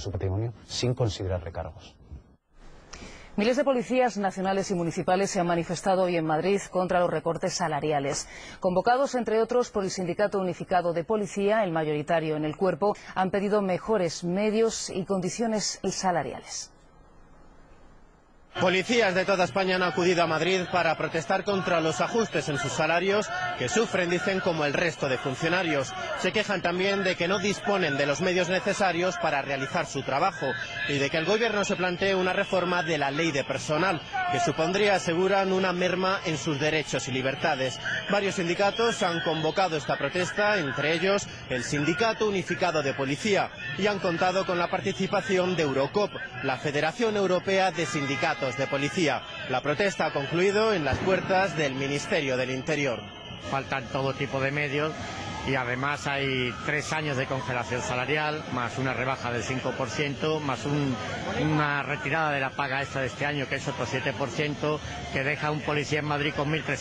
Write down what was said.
su patrimonio sin considerar recargos. Miles de policías nacionales y municipales se han manifestado hoy en Madrid contra los recortes salariales. Convocados, entre otros, por el Sindicato Unificado de Policía, el mayoritario en el cuerpo, han pedido mejores medios y condiciones salariales. Policías de toda España han acudido a Madrid para protestar contra los ajustes en sus salarios que sufren, dicen, como el resto de funcionarios. Se quejan también de que no disponen de los medios necesarios para realizar su trabajo y de que el gobierno se plantee una reforma de la ley de personal que supondría, aseguran, una merma en sus derechos y libertades. Varios sindicatos han convocado esta protesta, entre ellos el Sindicato Unificado de Policía, y han contado con la participación de Eurocop, la Federación Europea de Sindicatos de policía. La protesta ha concluido en las puertas del Ministerio del Interior. Faltan todo tipo de medios y además hay tres años de congelación salarial, más una rebaja del 5%, más una retirada de la paga extra de este año, que es otro 7%, que deja a un policía en Madrid con 1.300